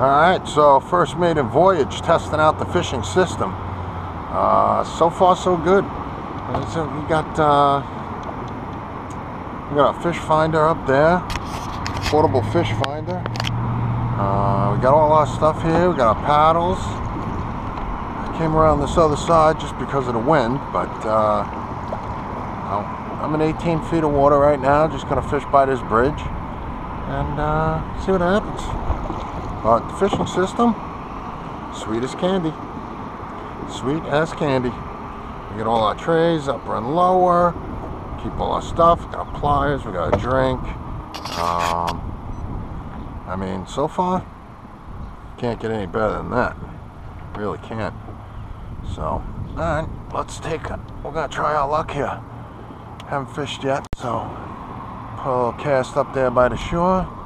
Alright, so first maiden voyage testing out the fishing system. Uh, so far so good. So we got uh, we got a fish finder up there, portable fish finder. Uh, we got all our stuff here. We got our paddles. I came around this other side just because of the wind, but uh, I'm in 18 feet of water right now. Just gonna fish by this bridge and uh, see what happens. The fishing system, sweet as candy. Sweet as candy. We get all our trays upper and lower. Keep all our stuff. We got pliers. We got a drink. Um, I mean, so far, can't get any better than that. Really can't. So, alright, let's take. We're gonna try our luck here. Haven't fished yet, so put a cast up there by the shore.